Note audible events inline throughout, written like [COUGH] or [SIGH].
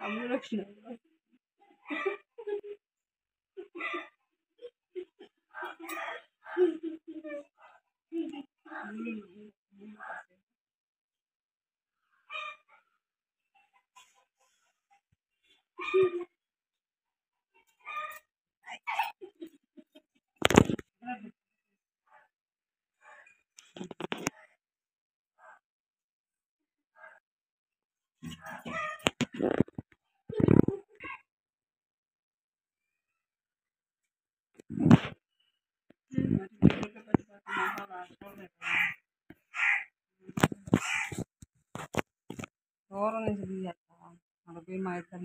I'm gonna దూరం నుంచి తీయాలి మళ్ళీ పోయి మా ఇద్దరు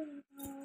Mm-hmm. [LAUGHS]